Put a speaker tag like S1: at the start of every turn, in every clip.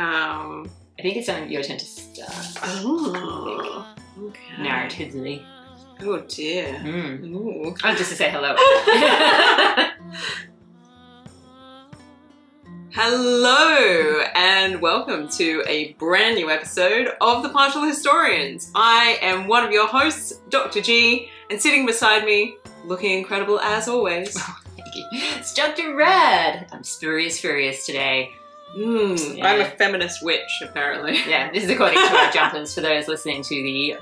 S1: Um.
S2: I think it's on your turn to start.
S1: Oh. Okay.
S2: Narratively.
S1: Oh dear.
S2: Mm.
S1: Ooh.
S2: Oh, just to say hello.
S1: Hello and welcome to a brand new episode of The Partial Historians. I am one of your hosts, Dr. G, and sitting beside me, looking incredible as always.
S2: Thank you. It's Dr. Red. I'm spurious furious today.
S1: Mm,
S2: Yeah.
S1: I'm a feminist witch, apparently.
S2: Yeah, this is according to our jumpers for those listening to the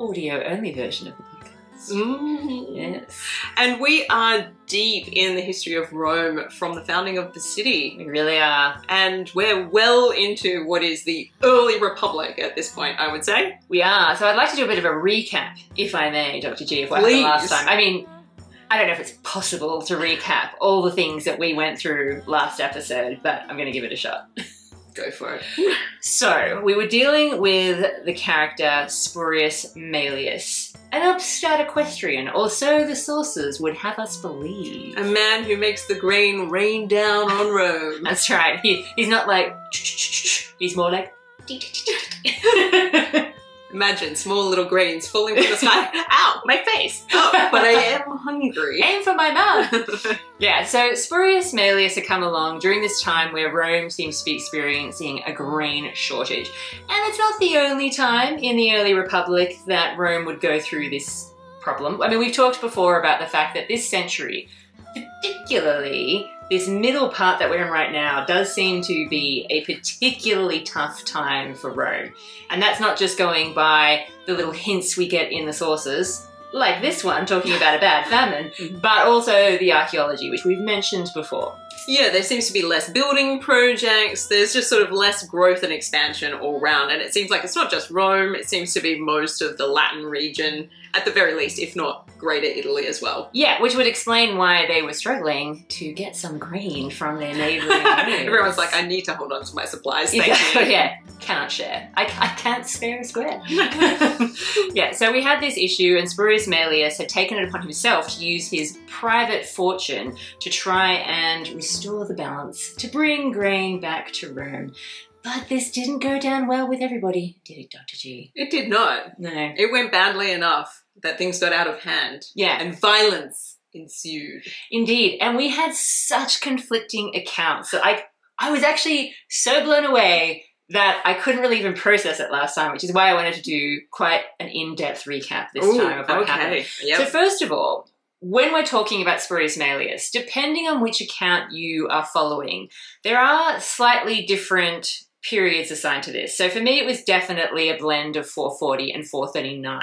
S2: audio only version of the podcast.
S1: Mm.
S2: Yes.
S1: And we are deep in the history of Rome from the founding of the city.
S2: We really are.
S1: And we're well into what is the early republic at this point, I would say.
S2: We are. So I'd like to do a bit of a recap, if I may, Dr. G, of what happened
S1: Please.
S2: last time. I mean, I don't know if it's possible to recap all the things that we went through last episode, but I'm going to give it a shot.
S1: Go for it.
S2: So, we were dealing with the character Spurius Maelius, an upstart equestrian, or so the sources would have us believe.
S1: A man who makes the grain rain down on Rome.
S2: That's right. He, he's not like, he's more like,
S1: Imagine small little grains falling from the sky.
S2: ow, my face.
S1: Oh, but I am hungry.
S2: Aim for my mouth. Yeah, so Spurius Maelius had come along during this time where Rome seems to be experiencing a grain shortage. And it's not the only time in the early Republic that Rome would go through this problem. I mean, we've talked before about the fact that this century, particularly this middle part that we're in right now, does seem to be a particularly tough time for Rome. And that's not just going by the little hints we get in the sources, like this one talking about a bad famine, mm-hmm. but also the archaeology, which we've mentioned before.
S1: yeah, there seems to be less building projects. There's just sort of less growth and expansion all round. And it seems like it's not just Rome, it seems to be most of the Latin region, at the very least, if not Greater Italy as well.
S2: Yeah, which would explain why they were struggling to get some grain from their neighboring.
S1: Everyone's like, I need to hold on to my supplies. Thank
S2: Exactly,
S1: you.
S2: yeah. Cannot share. I, I can't spare a square. yeah, so we had this issue, and Spurius Maelius had taken it upon himself to use his private fortune to try and restore the balance, to bring grain back to Rome. But this didn't go down well with everybody, did it, Dr. G?
S1: It did not.
S2: No.
S1: It went badly enough that things got out of hand
S2: Yeah,
S1: and violence ensued.
S2: Indeed, and we had such conflicting accounts that I I was actually so blown away that I couldn't really even process it last time, which is why I wanted to do quite an in-depth recap this
S1: Ooh,
S2: time of what happened.
S1: okay. Yep.
S2: So first of all, when we're talking about Spurius Maelius, depending on which account you are following, there are slightly different periods assigned to this. So for me, it was definitely a blend of 440 and 439.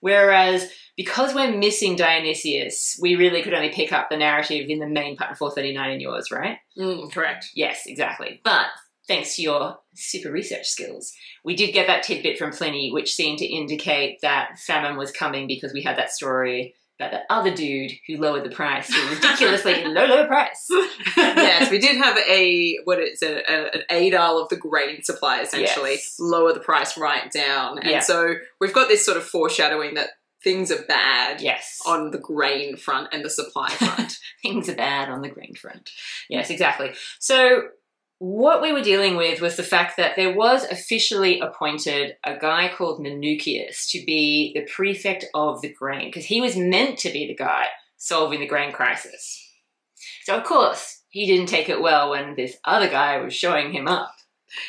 S2: Whereas because we're missing Dionysius, we really could only pick up the narrative in the main part of 439 in yours, right?
S1: Mm, correct.
S2: Yes, exactly. But thanks to your super research skills, we did get that tidbit from Pliny, which seemed to indicate that famine was coming because we had that story that other dude who lowered the price to a ridiculously low, low price.
S1: yes, we did have a what is it, a, an aedile of the grain supply essentially,
S2: Yes.
S1: lower the price right down, and
S2: Yeah.
S1: so we've got this sort of foreshadowing that things are bad
S2: Yes.
S1: on the grain front and the supply front.
S2: things are bad on the grain front. Yes, exactly. So what we were dealing with was the fact that there was officially appointed a guy called Minucius to be the prefect of the grain, because he was meant to be the guy solving the grain crisis. So of course, he didn't take it well when this other guy was showing him up.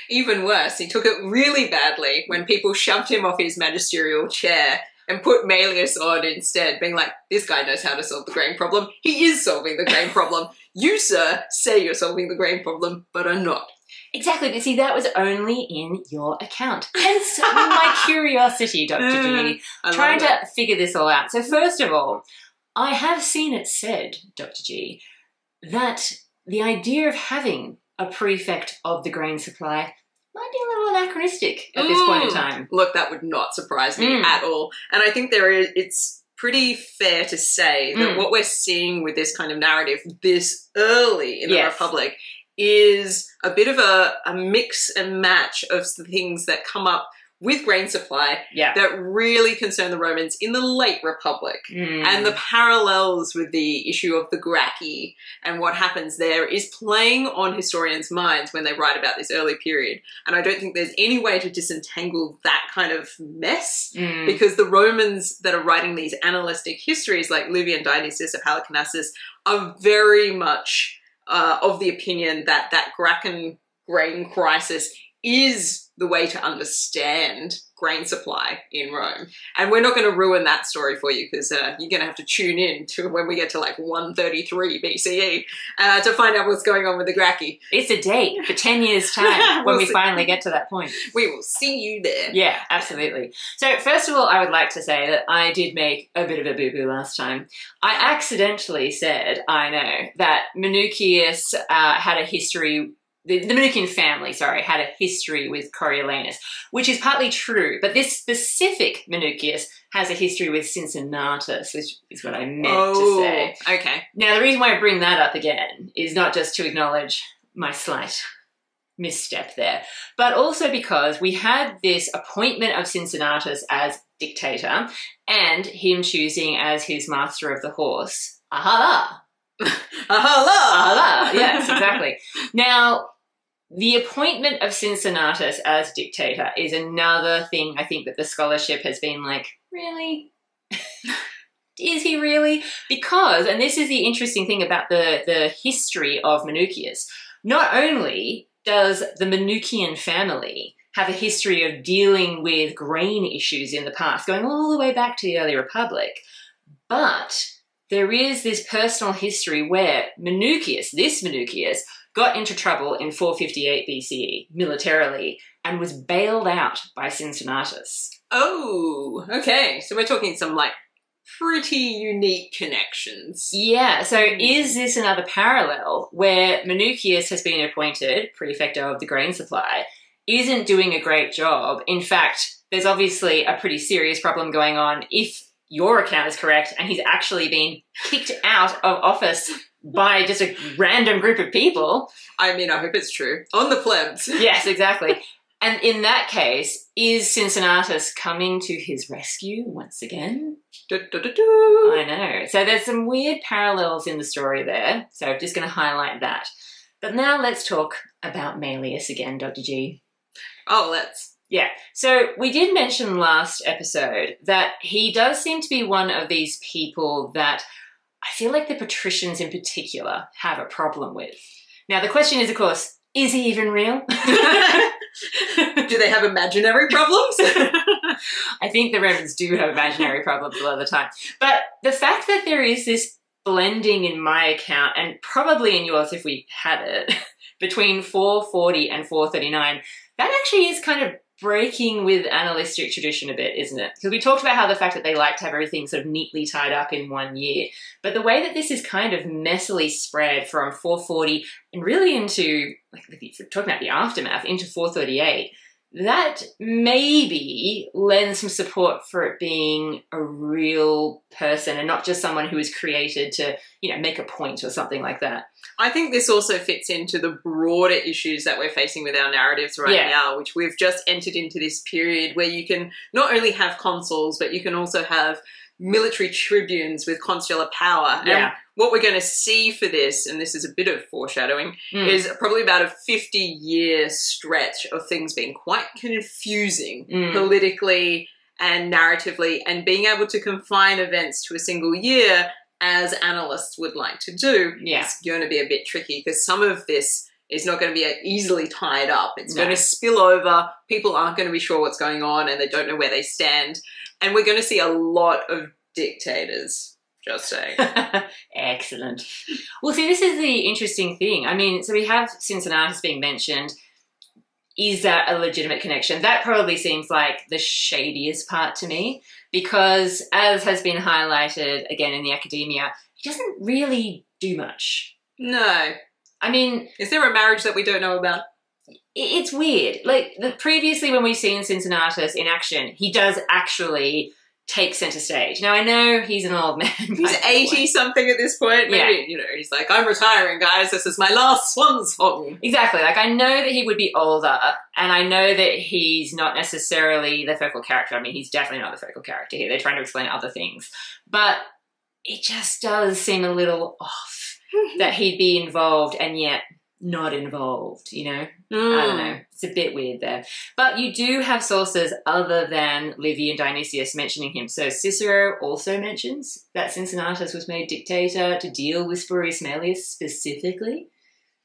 S1: Even worse, he took it really badly when people shoved him off his magisterial chair and put Maelius on instead, being like, this guy knows how to solve the grain problem. He is solving the grain problem. You, sir, say you're solving the grain problem, but are not.
S2: Exactly, but see, that was only in your account. Hence my curiosity, Dr. G.
S1: Mm, I
S2: trying to figure this all out. So first of all, I have seen it said, Dr. G, that the idea of having a prefect of the grain supply might be a little anachronistic at this point in time.
S1: Look, that would not surprise me
S2: Mm.
S1: at all. And I think there is it's pretty fair to say that
S2: Mm.
S1: what we're seeing with this kind of narrative this early in the Republic is a bit of a, a mix and match of the things that come up with grain supply
S2: Yeah.
S1: that really concern the Romans in the late Republic.
S2: Mm.
S1: And the parallels with the issue of the Gracchi and what happens there is playing on historians' minds when they write about this early period. And I don't think there's any way to disentangle that kind of mess
S2: Mm.
S1: because the Romans that are writing these annalistic histories, like Livy and Dionysius of Halicarnassus, are very much uh, of the opinion that that Gracchan grain crisis is the way to understand grain supply in Rome. And we're not going to ruin that story for you because uh, you're going to have to tune in to when we get to like 133 BCE uh, to find out what's going on with the Gracchi.
S2: It's a date for 10 years' time when
S1: We'll
S2: we finally get to that point.
S1: We will see you there.
S2: Yeah, absolutely. So, first of all, I would like to say that I did make a bit of a boo boo last time. I accidentally said, I know, that Minucius uh, had a history. The, Minucian family, sorry, had a history with Coriolanus, which is partly true, but this specific Minucius has a history with Cincinnatus, which is what I meant to
S1: Oh,
S2: say.
S1: okay.
S2: Now, the reason why I bring that up again is not just to acknowledge my slight misstep there, but also because we had this appointment of Cincinnatus as dictator and him choosing as his master of the horse. Aha!
S1: Hello.
S2: Aha! Yes, exactly. Now, the appointment of Cincinnatus as dictator is another thing I think that the scholarship has been like, really? is he really? Because, and this is the interesting thing about the, the history of Minucius, not only does the Minucian family have a history of dealing with grain issues in the past, going all the way back to the early Republic, but there is this personal history where Minucius, this Minucius, got into trouble in 458 BCE militarily and was bailed out by Cincinnatus.
S1: Oh, okay. So we're talking some like pretty unique connections.
S2: Yeah, so
S1: Hmm.
S2: is this another parallel where Minucius has been appointed prefecto of the grain supply, isn't doing a great job? In fact, there's obviously a pretty serious problem going on if your account is correct and he's actually been kicked out of office by just a random group of people.
S1: I mean, I hope it's true. On the plebs.
S2: Yes, exactly. And in that case, is Cincinnatus coming to his rescue once again?
S1: Du- du- du-.
S2: I know. So there's some weird parallels in the story there. So I'm just going to highlight that. But now let's talk about Maelius again, Dr. G.
S1: Oh, let's.
S2: Yeah. So we did mention last episode that he does seem to be one of these people that I feel like the patricians in particular have a problem with. Now the question is, of course, is he even real?
S1: Do they have imaginary problems?
S2: I think the Romans do have imaginary problems a lot of the time. But the fact that there is this blending in my account, and probably in yours if we had it, between 440 and 439, that actually is kind of breaking with annalistic tradition a bit, isn't it? Because we talked about how the fact that they like to have everything sort of neatly tied up in one year. But the way that this is kind of messily spread from 440 and really into, like, talking about the aftermath, into 438, that maybe lends some support for it being a real person and not just someone who is created to, you know, make a point or something like that.
S1: I think this also fits into the broader issues that we're facing with our narratives right
S2: Yeah.
S1: now, which we've just entered into this period where you can not only have consuls, but you can also have military tribunes with consular power.
S2: Yeah.
S1: And what we're going to see for this, and this is a bit of foreshadowing,
S2: Mm.
S1: is probably about a 50 year stretch of things being quite confusing
S2: Mm.
S1: politically and narratively, and being able to confine events to a single year, as annalists would like to do,
S2: Yeah.
S1: is going to be a bit tricky because some of this is not going to be easily tied up. It's
S2: No.
S1: going to spill over. People aren't going to be sure what's going on and they don't know where they stand. And we're going to see a lot of dictators. Just saying.
S2: Excellent. Well, see, this is the interesting thing. I mean, so we have Cincinnatus being mentioned. Is that a legitimate connection? That probably seems like the shadiest part to me because, as has been highlighted again in the academia, he doesn't really do much.
S1: no.
S2: I mean,
S1: Is there a marriage that we don't know about?
S2: It's weird. Like the, previously, when we've seen Cincinnatus in action, he does actually take center stage. Now I know he's an old man.
S1: He's
S2: by this point.
S1: 80 something at this point. Maybe, you know, he's like, I'm retiring, guys. This is my last swan song.
S2: Exactly. Like I know that he would be older, and I know that he's not necessarily the focal character. I mean, he's definitely not the focal character here. They're trying to explain other things, but it just does seem a little off that he'd be involved and yet not involved. You know, I don't know. Mm. It's a bit weird there. But you do have sources other than Livy and Dionysius mentioning him. So Cicero also mentions that Cincinnatus was made dictator to deal with Spurius Maelius specifically.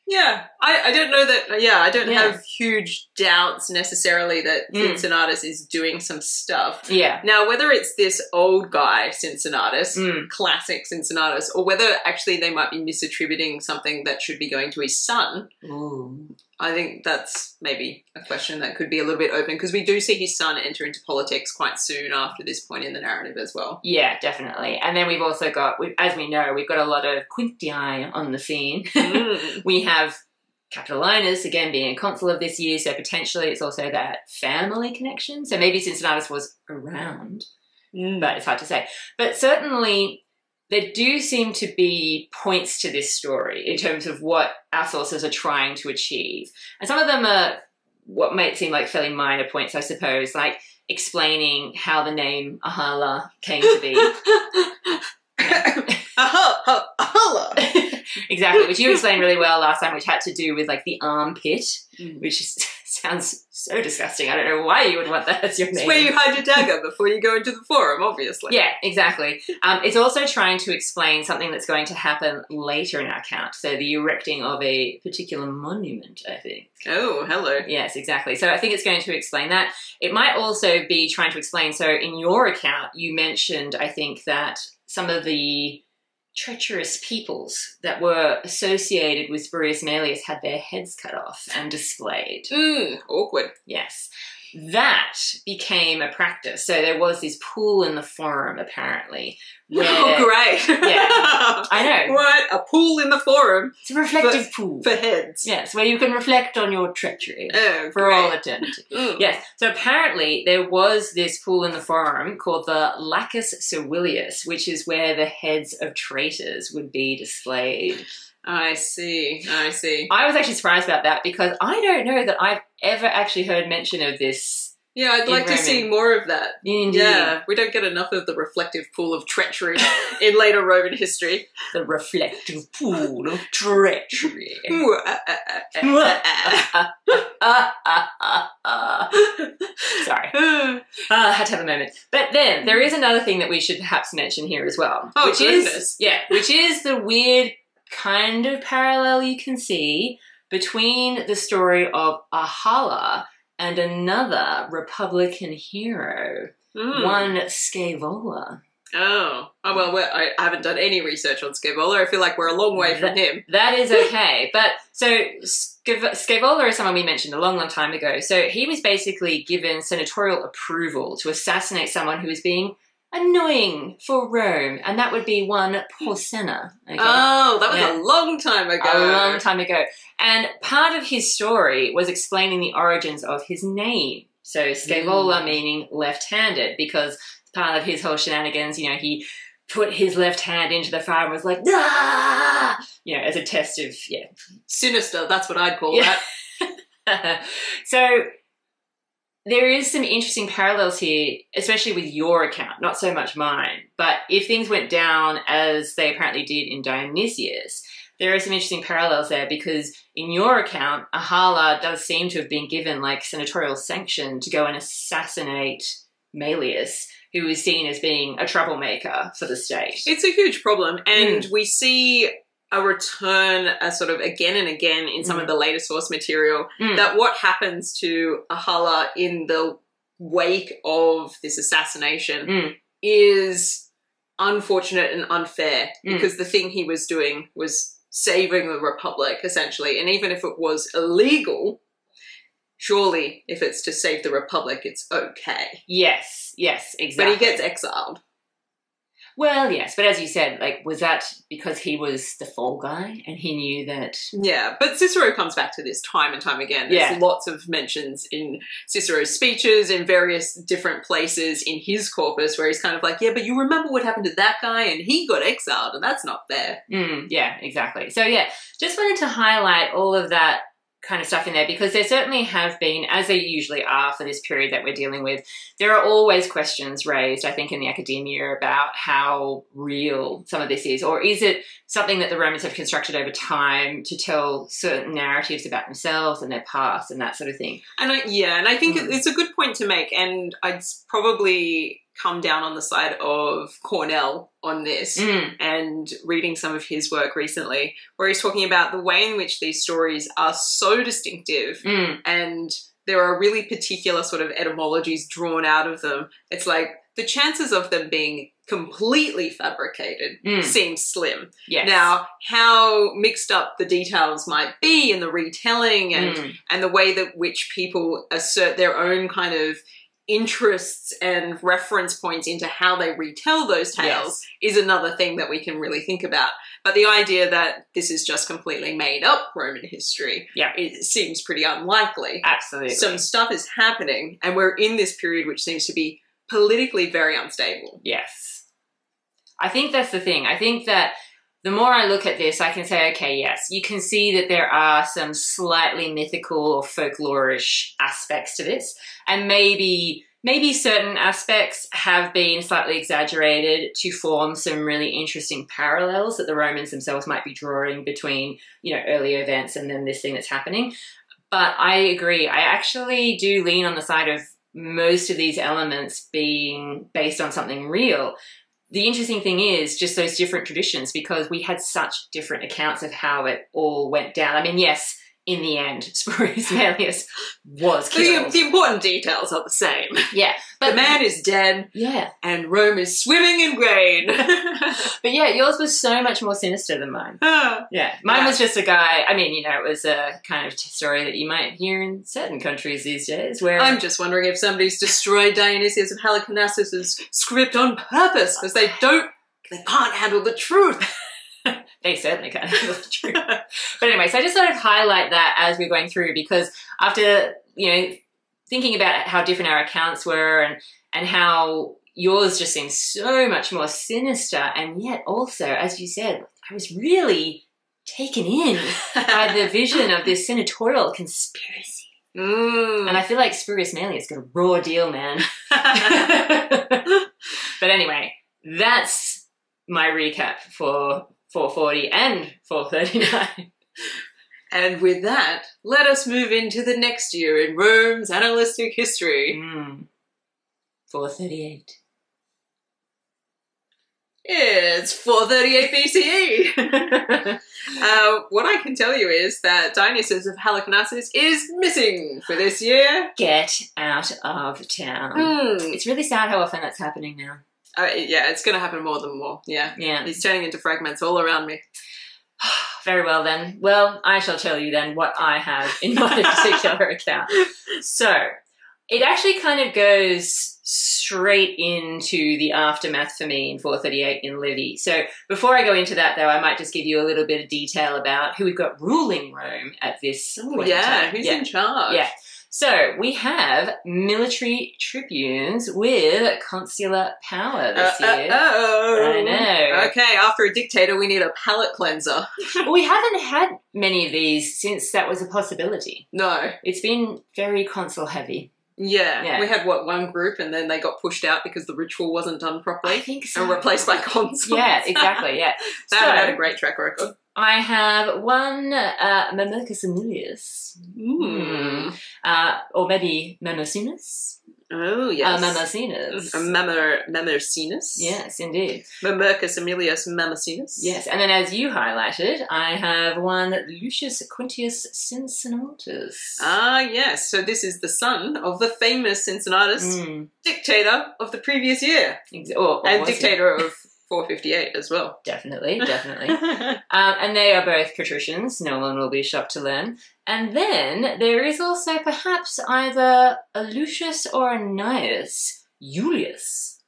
S1: Yeah, I, I don't know that. Yeah, I don't
S2: Yeah.
S1: have huge doubts necessarily that
S2: Mm.
S1: Cincinnatus is doing some stuff.
S2: Yeah.
S1: Now, whether it's this old guy Cincinnatus,
S2: Mm.
S1: classic Cincinnatus, or whether actually they might be misattributing something that should be going to his son,
S2: Ooh.
S1: I think that's maybe a question that could be a little bit open because we do see his son enter into politics quite soon after this point in the narrative as well.
S2: Yeah, definitely. And then we've also got, as we know, we've got a lot of Quintii on the scene.
S1: Mm.
S2: we have Capitolinus, again, being a consul of this year, so potentially it's also that family connection. So maybe Cincinnatus was around,
S1: Mm.
S2: but it's hard to say. But certainly, there do seem to be points to this story in terms of what our sources are trying to achieve. And some of them are what might seem like fairly minor points, I suppose, like explaining how the name Ahala came to be. Exactly, which you explained really well last time, which had to do with like the armpit,
S1: Mm.
S2: which is, sounds so disgusting. I don't know why you would want that as your
S1: It's
S2: name.
S1: where you hide your dagger before you go into the forum, obviously.
S2: yeah, exactly. Um, it's also trying to explain something that's going to happen later in our account. So the erecting of a particular monument, I think.
S1: Oh, hello.
S2: Yes, exactly. So I think it's going to explain that. It might also be trying to explain. So in your account, you mentioned, I think, that some of the treacherous peoples that were associated with Spurius Maelius had their heads cut off and displayed.
S1: Mm, awkward.
S2: Yes. That became a practice. So there was this pool in the forum, apparently. Where,
S1: Oh, great.
S2: Yeah. I know.
S1: What? A pool in the forum
S2: It's a reflective pool.
S1: for heads.
S2: Yes, where you can reflect on your treachery
S1: Oh,
S2: for
S1: great.
S2: all eternity.
S1: Mm.
S2: Yes. So apparently there was this pool in the forum called the Lacus Servilius, which is where the heads of traitors would be displayed.
S1: I see. I see.
S2: I was actually surprised about that because I don't know that I've ever actually heard mention of this.
S1: Yeah, I'd like to see more of that.
S2: Indeed.
S1: Yeah, we don't get enough of the reflective pool of treachery in later Roman history.
S2: The reflective pool of treachery. Sorry.
S1: Ah,
S2: I had to have a moment. But then there is another thing that we should perhaps mention here as well.
S1: Oh,
S2: which is yeah, which is the weird kind of parallel you can see between the story of Ahala and another Republican hero,
S1: Mm.
S2: one Scaevola.
S1: Oh, oh well, I haven't done any research on Scaevola. I feel like we're a long way from him.
S2: That is okay. but so Scaevola is someone we mentioned a long, long time ago. So he was basically given senatorial approval to assassinate someone who was being annoying for Rome, and that would be one Porsenna. Okay?
S1: Oh, that was
S2: Yeah.
S1: a long time ago.
S2: a long time ago. And part of his story was explaining the origins of his name. So Scaevola
S1: Mm.
S2: meaning left-handed, because part of his whole shenanigans, you know, he put his left hand into the fire and was like, ah! you know, as a test of, yeah.
S1: Sinister, that's what I'd call
S2: Yeah.
S1: that.
S2: so there is some interesting parallels here, especially with your account, not so much mine. But if things went down as they apparently did in Dionysius, there are some interesting parallels there because in your account, Ahala does seem to have been given like senatorial sanction to go and assassinate Maelius, who is seen as being a troublemaker for the state.
S1: It's a huge problem,
S2: Mm.
S1: and we see a return, a sort of again and again in some
S2: Mm.
S1: of the later source material.
S2: Mm.
S1: That what happens to Ahala in the wake of this assassination
S2: Mm.
S1: is unfortunate and unfair
S2: Mm.
S1: because the thing he was doing was saving the republic essentially, and even if it was illegal. Surely, if it's to save the republic, it's okay.
S2: Yes, yes, exactly But
S1: he gets exiled.
S2: Well, yes, but as you said, like, was that because he was the fall guy and he knew that?
S1: Yeah, but Cicero comes back to this time and time again. There's
S2: Yeah.
S1: lots of mentions in Cicero's speeches in various different places in his corpus where he's kind of like, yeah, but you remember what happened to that guy and he got exiled and that's not fair.
S2: Mm, yeah, exactly. So yeah, just wanted to highlight all of that kind of stuff in there because there certainly have been, as they usually are for this period that we're dealing with, there are always questions raised, I think, in the academia about how real some of this is, or is it something that the Romans have constructed over time to tell certain narratives about themselves and their past and that sort of thing.
S1: And I, yeah, and I think
S2: Mm.
S1: it's a good point to make, and I'd probably come down on the side of Cornell on this.
S2: Mm,
S1: and reading some of his work recently, where he's talking about the way in which these stories are so distinctive
S2: mm,
S1: and there are really particular sort of etymologies drawn out of them. It's like the chances of them being completely fabricated
S2: mm,
S1: seem slim.
S2: yes.
S1: Now, how mixed up the details might be in the retelling and
S2: Mm,
S1: and the way that which people assert their own kind of interests and reference points into how they retell those tales is another thing that we can really think about. But the idea that this is just completely made up Roman history,
S2: Yeah.
S1: it seems pretty unlikely.
S2: absolutely.
S1: Some stuff is happening, and we're in this period which seems to be politically very unstable.
S2: Yes. I think that's the thing. I think that the more I look at this, I can say, okay, yes, you can see that there are some slightly mythical or folklorish aspects to this. And maybe maybe certain aspects have been slightly exaggerated to form some really interesting parallels that the Romans themselves might be drawing between, you know, early events and then this thing that's happening. But I agree. I actually do lean on the side of most of these elements being based on something real. The interesting thing is just those different traditions because we had such different accounts of how it all went down. I mean, yes, in the end, Spurius Maelius was
S1: The,
S2: killed.
S1: the important details are the same.
S2: yeah, but
S1: the man is dead,
S2: yeah,
S1: and Rome is swimming in grain.
S2: but yeah, yours was so much more sinister than mine.
S1: Ah.
S2: Yeah, mine
S1: Yeah.
S2: was just a guy. I mean, you know, it was a kind of story that you might hear in certain countries these days, where
S1: I'm just wondering if somebody's destroyed Dionysius of Halicarnassus's script on purpose because they don't, they can't handle the truth.
S2: they certainly handle. But anyway, so I just sort of highlight that as we're going through because after, you know, thinking about how different our accounts were and, and how yours just seems so much more sinister, and yet also, as you said, I was really taken in by the vision of this senatorial conspiracy.
S1: Mm.
S2: And I feel like Spurius Maelius got a raw deal, man. but anyway, that's my recap for 440 and 439.
S1: and with that, let us move into the next year in Rome's annalistic history.
S2: Mm. 438.
S1: It's 438 BCE. uh, what I can tell you is that Dionysius of Halicarnassus is missing for this year.
S2: Get out of town.
S1: Hmm.
S2: It's really sad how often that's happening now.
S1: Uh, yeah, it's going to happen more than more. Yeah.
S2: Yeah.
S1: He's turning into fragments all around me.
S2: Very well then. Well, I shall tell you then what I have in my particular account. So, it actually kind of goes straight into the aftermath for me in 438 in Livy. So, before I go into that though, I might just give you a little bit of detail about who we've got ruling Rome at this point.
S1: yeah, who's
S2: yeah.
S1: in charge?
S2: Yeah. So we have military tribunes with consular power this
S1: Uh, uh,
S2: year.
S1: oh.
S2: I know.
S1: Okay, after a dictator, we need a palate cleanser.
S2: We haven't had many of these since that was a possibility.
S1: No.
S2: It's been very consul heavy.
S1: Yeah.
S2: Yeah.
S1: We had, what, one group, and then they got pushed out because the ritual wasn't done
S2: I
S1: properly
S2: think so.
S1: and replaced by consuls.
S2: Yeah, exactly. Yeah.
S1: they haven't had a great track record.
S2: I have one uh, Mamercus Aemilius,
S1: Mm.
S2: uh, or maybe Mamercinus.
S1: Oh, yes. Uh, Mamercinus.
S2: Yes, indeed.
S1: Mamercus Aemilius Mamercinus.
S2: Yes, and then as you highlighted, I have one Lucius Quintius Cincinnatus.
S1: Ah, yes. So this is the son of the famous Cincinnatus,
S2: Mm,
S1: dictator of the previous year,
S2: ex- or- or
S1: and dictator of 458 as well.
S2: Definitely, definitely. um, and they are both patricians. No one will be shocked to learn. And then there is also perhaps either a Lucius or a Gnaeus Julius.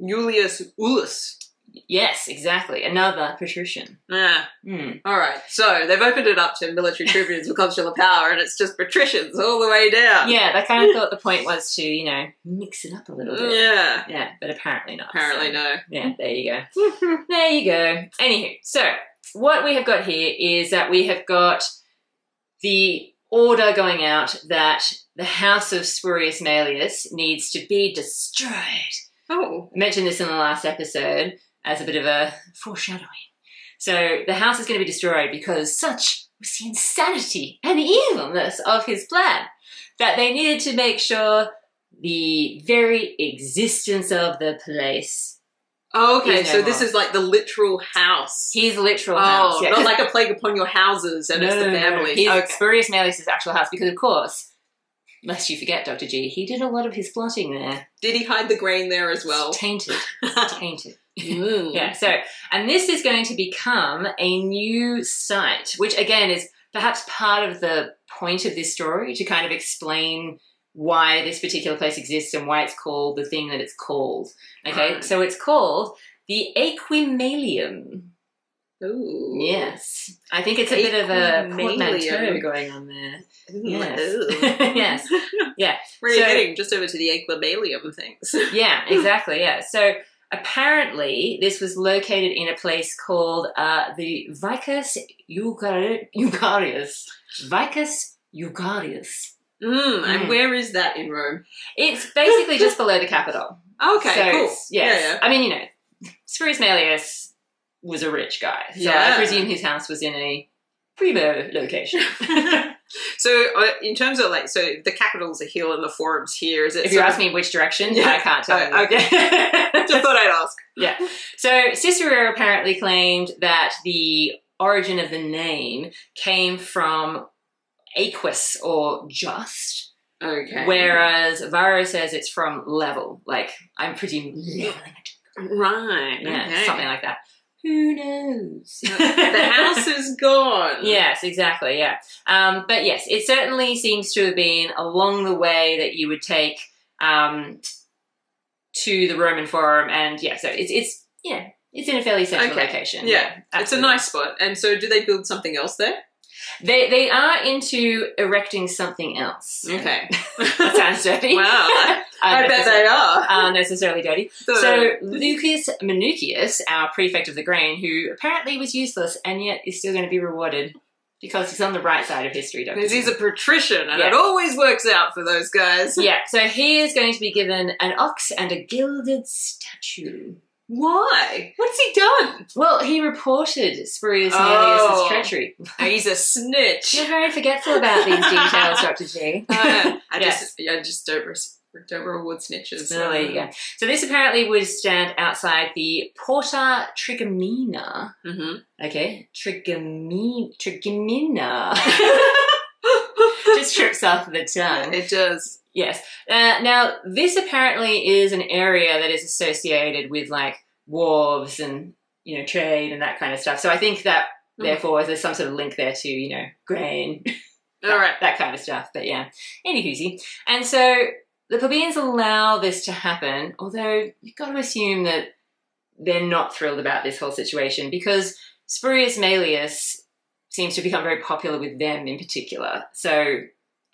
S1: Julius Iulus.
S2: Yes, exactly. Another patrician.
S1: Yeah.
S2: Hmm.
S1: All right. So they've opened it up to military tribunes with consular power, and it's just patricians all the way down.
S2: Yeah, they kind of thought the point was to, you know, mix it up a little bit.
S1: Yeah.
S2: Yeah, but apparently not.
S1: Apparently,
S2: So,
S1: no.
S2: Yeah, there you go. There you go. Anywho, so what we have got here is that we have got the order going out that the house of Spurius Maelius needs to be destroyed.
S1: Oh.
S2: I mentioned this in the last episode as a bit of a foreshadowing. So the house is going to be destroyed because such was the insanity and evilness of his plan that they needed to make sure the very existence of the place,
S1: Oh, okay.
S2: No
S1: So this is like the literal house.
S2: his literal
S1: oh,
S2: house, yeah,
S1: not like a plague upon your houses and it's the family.
S2: His
S1: okay.
S2: Spurius Maelius' actual house, because of course, lest you forget, Dr. G, he did a lot of his plotting there.
S1: Did he hide the grain there as well?
S2: It's tainted. tainted. Yeah, so, and this is going to become a new site, which again is perhaps part of the point of this story to kind of explain why this particular place exists and why it's called the thing that it's called. Okay,
S1: Right.
S2: so it's called the Aequimaelium.
S1: Ooh.
S2: Yes. I think it's a bit of a portmanteau going on there.
S1: Ooh.
S2: Yes. Yes. Yeah.
S1: We're
S2: So-
S1: heading? Just over to the Aequimaelium things.
S2: Yeah, exactly. Yeah. So apparently, this was located in a place called uh, the Vicus Iugar- Iugarius. Vicus Iugarius.
S1: Mm, and
S2: Mm.
S1: where is that in Rome?
S2: It's basically just below the Capitol.
S1: Okay,
S2: so
S1: cool.
S2: yes.
S1: Yeah,
S2: I mean, you know, Spurius Maelius was a rich guy. So
S1: Yeah.
S2: I presume his house was in a primo location.
S1: so, uh, in terms of like, so the Capitol's a hill and the forum's here. Is it?
S2: if you ask
S1: of-
S2: me which direction,
S1: Yeah.
S2: I can't tell
S1: Oh,
S2: you.
S1: just thought I'd ask.
S2: Yeah. So Cicero apparently claimed that the origin of the name came from aequus or just,
S1: Okay.
S2: whereas Varro says it's from level. Like I'm pretty leveling it.
S1: Right.
S2: Yeah,
S1: okay.
S2: something like that. Who knows?
S1: the house is gone.
S2: Yes, exactly. Yeah, um, but yes, it certainly seems to have been along the way that you would take um, to the Roman Forum, and yeah, so it's it's yeah, it's in a fairly central
S1: Okay.
S2: location.
S1: Yeah, It's a nice spot. And so, do they build something else there?
S2: They they are into erecting something else.
S1: Okay.
S2: that sounds dirty.
S1: wow. I bet they are.
S2: Are necessarily dirty. So Lucius Minucius, our prefect of the grain, who apparently was useless and yet is still going to be rewarded because he's on the right side of history, Doctor.
S1: Because he's a patrician, and
S2: Yeah.
S1: it always works out for those guys.
S2: yeah, so he is going to be given an ox and a gilded statue.
S1: Why? What's he done?
S2: Well, he reported Spurius
S1: Oh.
S2: Maelius' treachery.
S1: He's a snitch.
S2: You're very forgetful about these details, Dr. G.
S1: Uh, I
S2: Yes.
S1: just, I just don't, don't reward snitches.
S2: Oh, there you go. So this apparently would stand outside the Porta Trigemina.
S1: hmm
S2: Okay, Trigemina. Trigemina. Just trips off the tongue.
S1: It does.
S2: Yes. Uh, now, this apparently is an area that is associated with like wharves and you know trade and that kind of stuff. So I think that
S1: Hmm.
S2: therefore there's some sort of link there to you know grain,
S1: All right.
S2: that kind of stuff. But yeah, anywhoosy. And so the plebeians allow this to happen, although you've got to assume that they're not thrilled about this whole situation because Spurius Maelius seems to become very popular with them in particular. So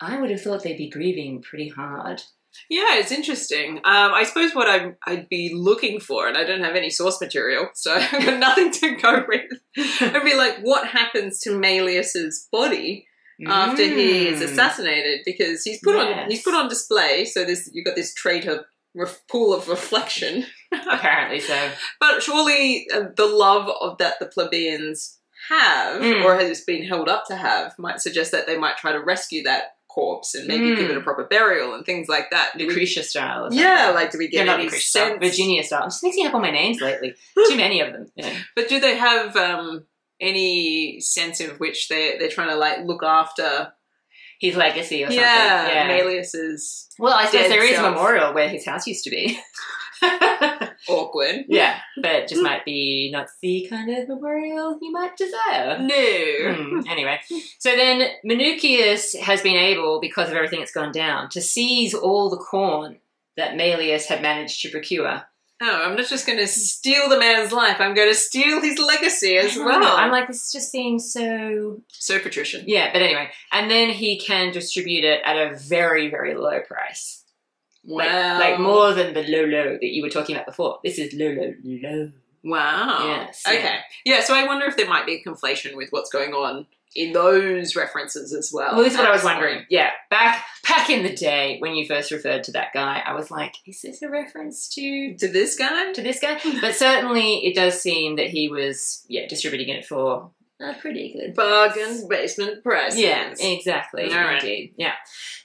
S2: I would have thought they'd be grieving pretty hard.
S1: Yeah, it's interesting. Um, I suppose what I'm, I'd be looking for, and I don't have any source material, so I've got nothing to go with. I'd be like, what happens to Maelius's body after he is
S2: Mm.
S1: assassinated? Because he's put on he's put on display, so this you've got this traitor pool of reflection.
S2: Apparently so.
S1: But surely uh, the love of that the plebeians have,
S2: Mm.
S1: or has been held up to have, might suggest that they might try to rescue that corpse and maybe
S2: Mm.
S1: give it a proper burial and things like that.
S2: Lucretia style.
S1: Yeah, like do we
S2: Yeah,
S1: get
S2: not
S1: any
S2: Lucretia style. Virginia style. I'm just mixing up all my names lately. Too many of them. Yeah.
S1: But do they have um, any sense of which they they're trying to like look after?
S2: His legacy or something.
S1: Yeah,
S2: Yeah. Well, I suppose there is a memorial where his house used to be.
S1: awkward.
S2: yeah, but just might be not the kind of memorial you might desire.
S1: No.
S2: Hmm, anyway, so then Minucius has been able, because of everything that's gone down, to seize all the corn that Maelius had managed to procure.
S1: Oh, I'm not just going to steal the man's life. I'm going to steal his legacy as
S2: know.
S1: well.
S2: I'm like, this just seems so.
S1: so patrician.
S2: Yeah, but anyway. And then he can distribute it at a very, very low price. Like,
S1: Wow.
S2: like more than the low, low that you were talking about before. This is low, low, low.
S1: Wow.
S2: Yes.
S1: Okay. Yeah. So I wonder if there might be a conflation with what's going on in those references as well.
S2: Well, this is what I was wondering. Yeah, back back in the day when you first referred to that guy, I was like, is this a reference to
S1: To this guy?
S2: to this guy? But certainly, it does seem that he was yeah distributing it for a pretty good
S1: Bargain basement prices.
S2: Yeah, exactly.
S1: All right.
S2: Indeed. Yeah.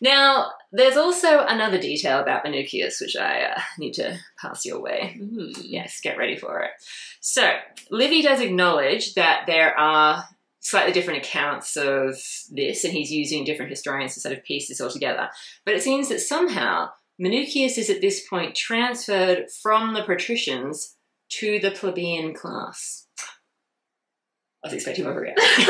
S2: Now, there's also another detail about Minucius which I uh, need to pass your way.
S1: Hmm.
S2: Yes, get ready for it. So, Livy does acknowledge that there are slightly different accounts of this, and he's using different historians to sort of piece this all together. But it seems that somehow Minucius is at this point transferred from the patricians to the plebeian class. I was expecting a reaction.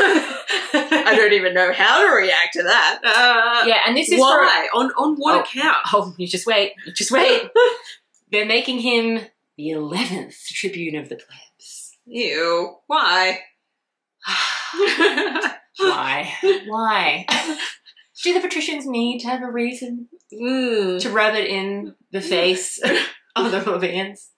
S1: I don't even know how to react to that. Uh,
S2: yeah, and this is for
S1: why? On on what
S2: Oh.
S1: account?
S2: Oh, you just wait. You just wait. They're making him the 11th tribune of the plebs.
S1: Ew. Why?
S2: Why? Why? Do the patricians need to have a reason
S1: Mm.
S2: to rub it in the face of the plebeians?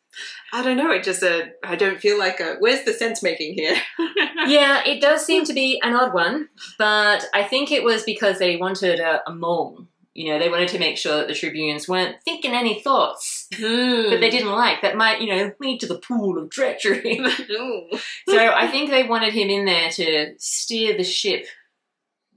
S1: I don't know. It just uh, I don't feel like a. Where's the sense making here?
S2: Yeah, it does seem to be an odd one, but I think it was because they wanted a, a mole. You know, they wanted to make sure that the tribunes weren't thinking any thoughts
S1: Hmm.
S2: that they didn't like that might, you know, lead to the pool of treachery. So I think they wanted him in there to steer the ship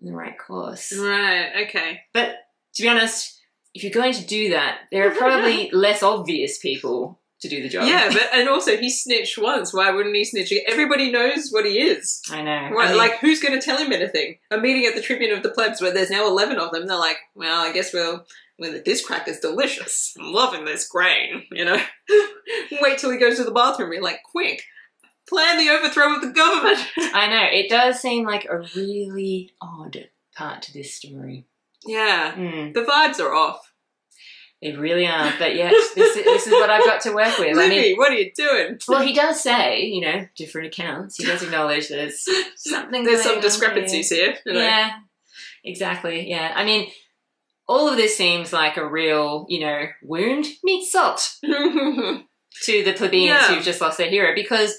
S2: in the right course.
S1: Right. Okay.
S2: But to be honest, if you're going to do that, there are probably less obvious people to do the job.
S1: Yeah, but and also he snitched once. Why wouldn't he snitch? Everybody knows what he is.
S2: I know.
S1: Right,
S2: I mean,
S1: like who's going to tell him anything? A meeting at the Tribune of the Plebs where there's now eleven of them. They're like, well, I guess we'll. Well, this cracker's delicious. I'm loving this grain. You know. Wait till he goes to the bathroom. You're like, quick, plan the overthrow of the government.
S2: I know. It does seem like a really odd part to this story.
S1: yeah,
S2: Hmm,
S1: the vibes are off.
S2: They really are. But yet, this is, this is what I've got to work with. I mean,
S1: what are you doing?
S2: well, he does say, you know, different accounts. He does acknowledge there's something.
S1: There's some discrepancies here. you know.
S2: Yeah, exactly. Yeah, I mean, all of this seems like a real, you know, wound meets salt to the plebeians
S1: Yeah.
S2: who've just lost their hero. Because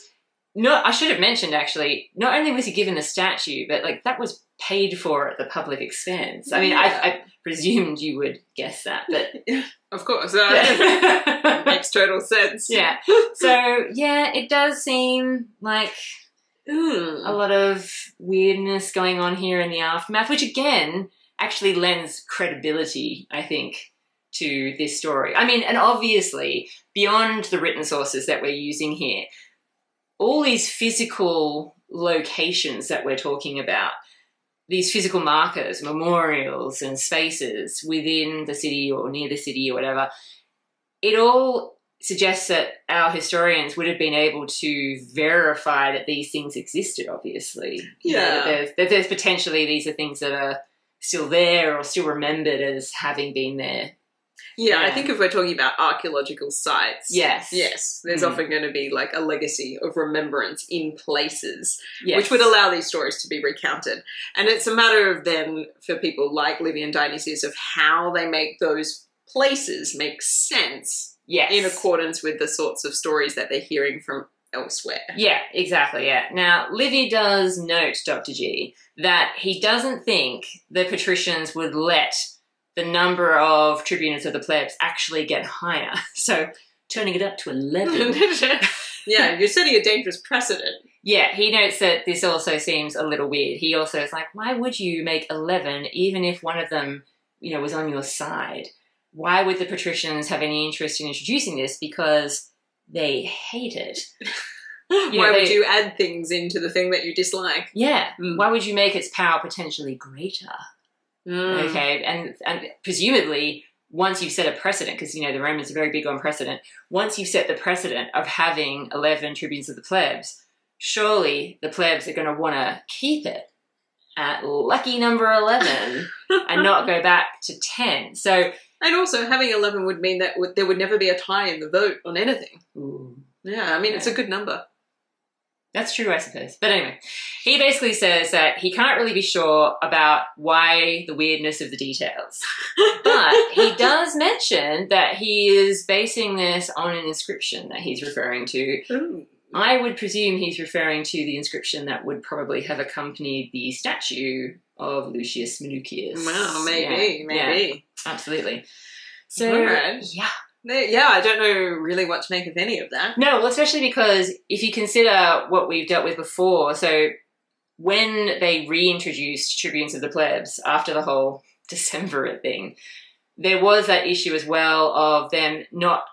S2: no, I should have mentioned actually. Not only was he given the statue, but like that was paid for at the public expense. I mean,
S1: Yeah.
S2: I, I presumed you would guess that, but
S1: of course, uh,
S2: yeah.
S1: makes total sense.
S2: yeah. So yeah, it does seem like
S1: Mm.
S2: a lot of weirdness going on here in the aftermath, which again actually lends credibility, I think, to this story. I mean, and obviously, beyond the written sources that we're using here, all these physical locations that we're talking about, these physical markers, memorials, and spaces within the city or near the city or whatever, it all suggests that our historians would have been able to verify that these things existed, obviously. You know,
S1: Yeah.
S2: that there's, that there's potentially these are things that are still there or still remembered as having been there.
S1: Yeah, I think if we're talking about archaeological sites,
S2: Yes.
S1: yes, there's
S2: Mm.
S1: often going to be like a legacy of remembrance in places,
S2: Yes.
S1: which would allow these stories to be recounted. And it's a matter of then for people like Livy and Dionysius of how they make those places make sense
S2: yes.
S1: in accordance with the sorts of stories that they're hearing from elsewhere.
S2: Yeah, exactly. Yeah. Now, Livy does note, Dr. G, that he doesn't think the patricians would let the number of tribunes of the plebs actually get higher. So, turning it up to 11.
S1: yeah, you're setting a dangerous precedent.
S2: yeah, he notes that this also seems a little weird. He also is like, why would you make 11 even if one of them, you know, was on your side? Why would the patricians have any interest in introducing this? Because they hate it.
S1: Why
S2: know,
S1: would
S2: they-
S1: you add things into the thing that you dislike?
S2: Yeah.
S1: Mm.
S2: Why would you make its power potentially greater?
S1: Mm.
S2: Okay, and and presumably once you've set a precedent, because you know the Romans are very big on precedent. Once you've set the precedent of having eleven tribunes of the plebs, surely the plebs are going to want to keep it at lucky number eleven and not go back to ten. So
S1: And also, having 11 would mean that there would never be a tie in the vote on anything.
S2: Ooh.
S1: Yeah, I mean, it's a good number.
S2: That's true, I suppose. But anyway, he basically says that he can't really be sure about why the weirdness of the details. But he does mention that he is basing this on an inscription that he's referring to.
S1: Ooh.
S2: I would presume he's referring to the inscription that would probably have accompanied the statue of Lucius Minucius.
S1: Wow, maybe,
S2: Yeah,
S1: maybe.
S2: yeah, absolutely. So,
S1: Alright.
S2: yeah.
S1: Yeah, I don't know really what to make of any of that.
S2: No, well, especially because if you consider what we've dealt with before, so when they reintroduced tribunes of the plebs after the whole Decemvirate thing, there was that issue as well of them not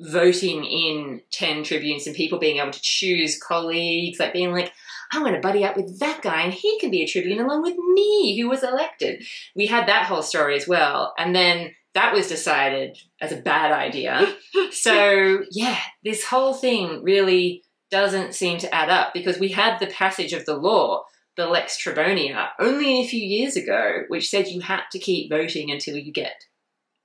S2: voting in 10 tribunes and people being able to choose colleagues, like being like, I'm going to buddy up with that guy and he can be a tribune along with me who was elected. We had that whole story as well. And then that was decided as a bad idea. so, yeah, this whole thing really doesn't seem to add up because we had the passage of the law, the Lex Trebonia, only a few years ago, which said you had to keep voting until you get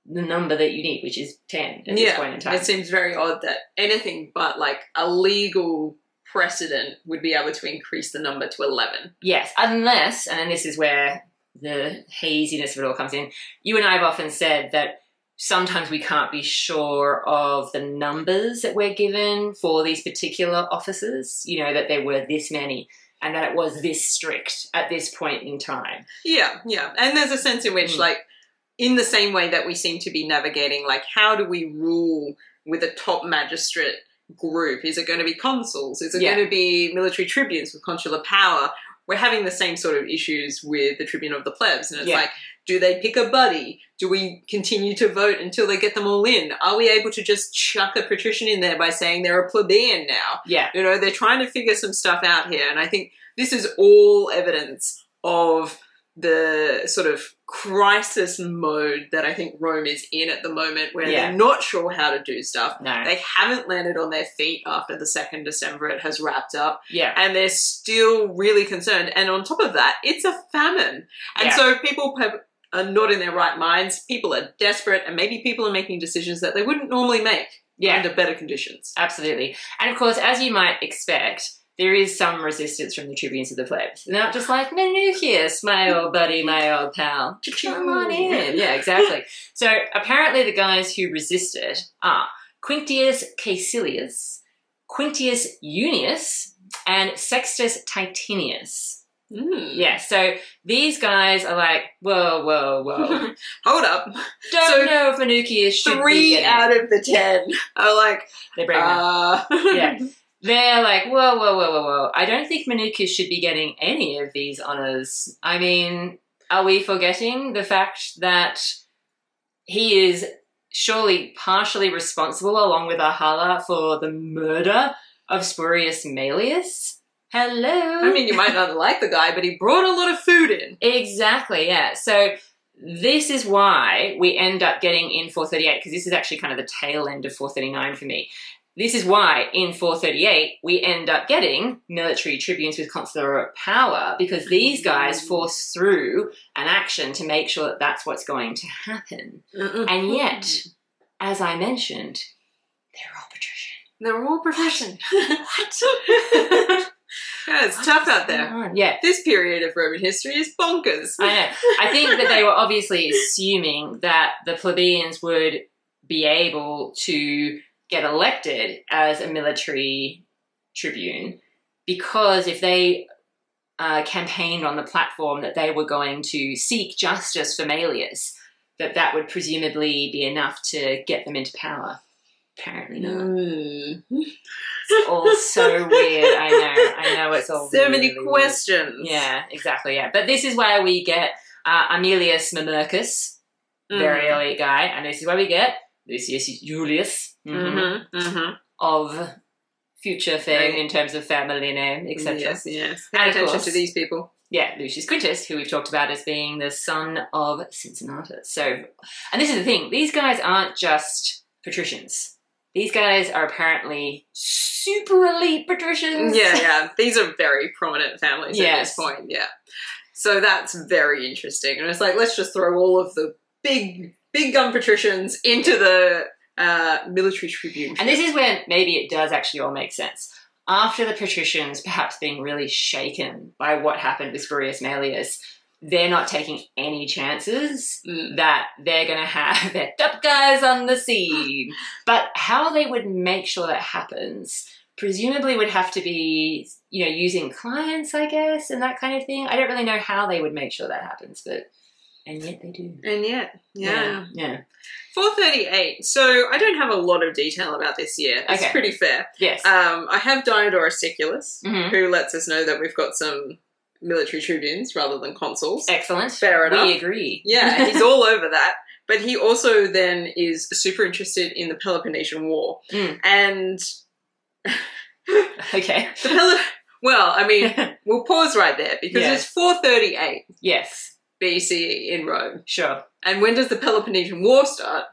S2: the number that you need, which is 10 at this point in time.
S1: It seems very odd that anything but like a legal precedent would be able to increase the number to 11.
S2: Yes, unless, and then this is where the haziness of it all comes in. You and I have often said that sometimes we can't be sure of the numbers that we're given for these particular offices, you know, that there were this many and that it was this strict at this point in time.
S1: Yeah, yeah. And there's a sense in which,
S2: Mm.
S1: like, in the same way that we seem to be navigating, like, how do we rule with a top magistrate group? Is it going to be consuls? Is it
S2: Yeah.
S1: going to be military tribunes with consular power? We're having the same sort of issues with the tribune of the plebs. And it's
S2: Yeah.
S1: like, do they pick a buddy? Do we continue to vote until they get them all in? Are we able to just chuck a patrician in there by saying they're a plebeian now?
S2: Yeah.
S1: You know, they're trying to figure some stuff out here. And I think this is all evidence of the sort of crisis mode that I think Rome is in at the moment, where
S2: Yeah.
S1: they're not sure how to do stuff.
S2: No.
S1: They haven't landed on their feet after the second decemvirate has wrapped up,
S2: Yeah.
S1: and they're still really concerned. And on top of that, it's a famine. And
S2: Yeah.
S1: so people have, are not in their right minds. People are desperate, and maybe people are making decisions that they wouldn't normally make
S2: Yeah.
S1: under better conditions.
S2: Absolutely. And of course, as you might expect, there is some resistance from the tribunes of the plebs. They're not just like, Minucius, my old buddy, my old pal. Come on in. Yeah, exactly. So apparently the guys who resisted are Quintus Caecilius, Quintus Junius, and Sextus Titinius.
S1: Mm.
S2: Yeah, so these guys are like, whoa, whoa, whoa.
S1: Hold up.
S2: Don't
S1: So
S2: know if Minucius should
S1: Three out of the ten are like,
S2: They break down.
S1: uh,
S2: Yeah. They're like, whoa, whoa, whoa, whoa, whoa. I don't think Minucius should be getting any of these honors. I mean, are we forgetting the fact that he is surely partially responsible, along with Ahala, for the murder of Spurius Maelius? Hello?
S1: I mean, you might not like the guy, but he brought a lot of food in.
S2: Exactly, yeah. So this is why we end up getting in 438, because this is actually kind of the tail end of 439 for me. This is why in 438 we end up getting military tribunes with consular power, because these guys mm. force through an action to make sure that that's what's going to happen. And yet, as I mentioned, they're all patrician.
S1: they're all profession. what? yeah, it's tough out there.
S2: Yeah,
S1: This period of Roman history is bonkers.
S2: I know. I think that they were obviously assuming that the plebeians would be able to get elected as a military tribune because if they uh, campaigned on the platform that they were going to seek justice for Maelius, that that would presumably be enough to get them into power. Apparently not.
S1: Mm.
S2: It's all so weird. I know. I know it's all
S1: So many
S2: weird.
S1: questions.
S2: Yeah, exactly. Yeah, but this is where we get uh, Aemilius Mamercus,
S1: Mm.
S2: very early guy, and this is where we get Lucius Julius mhm,
S1: Mm-hmm. Mm-hmm.
S2: of future fame in terms of family name, etc.
S1: Yes, yes.
S2: And
S1: Pay attention
S2: course-
S1: to these people.
S2: Yeah, Lucius Quintus, who we've talked about as being the son of Cincinnatus. So, and this is the thing: these guys aren't just patricians. These guys are apparently super elite patricians.
S1: Yeah, yeah. These are very prominent families at this point. Yeah. So that's very interesting. And it's like, let's just throw all of the big big gun patricians into the uh, military tribune.
S2: And this is where maybe it does actually all make sense. After the patricians perhaps being really shaken by what happened with Spurius Maelius, they're not taking any chances
S1: Mm.
S2: that they're going to have their top guys on the scene. But how they would make sure that happens presumably would have to be, you know, using clients, I guess, and that kind of thing. I don't really know how they would make sure that happens, but and yet they do.
S1: And yet, yeah.
S2: Yeah.
S1: 438. So I don't have a lot of detail about this year. It's
S2: Okay.
S1: pretty fair.
S2: Yes.
S1: Um, I have Diodorus Siculus,
S2: Mhm.
S1: who lets us know that we've got some military tribunes rather than consuls.
S2: Excellent.
S1: fair enough.
S2: We agree.
S1: Yeah, he's all over that. But he also then is super interested in the Peloponnesian War.
S2: Mm.
S1: And
S2: Okay.
S1: the Pel- well, I mean, we'll pause right there because
S2: Yes.
S1: it's 438
S2: yes.
S1: BCE in Rome.
S2: Sure.
S1: And when does the Peloponnesian War start?